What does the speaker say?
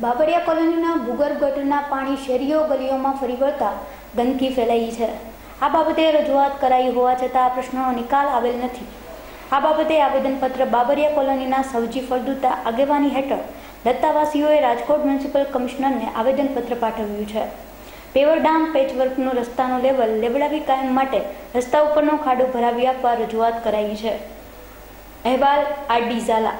બાબરિયા કોલોનીના ભૂગર્ભ ગટરના પાણી શેરીઓ ગલીઓમાં ફરી વળતા ગંદકી ફેલાઈ છે. આ બાબતે રજૂઆત કરાઈ હોવા છતાં આ પ્રશ્નનો નિકાલ આવેલ નથી. આ બાબતે આવેદનપત્ર બાબરિયા કોલોનીના સૌજી ફળદુતા આગેવાની હેઠળ દત્તાવાસીઓએ રાજકોટ મ્યુનિસિપલ કમિશનરને આવેદનપત્ર પાઠવ્યું છે. પેવરડામ પેચવર્કનો રસ્તાનો લેવલ લેવડાવી કાયમ માટે રસ્તા ઉપરનો ખાડો ભરાવી આપવા રજૂઆત કરાઈ છે. અહેવાલ આર ડી ઝાલા.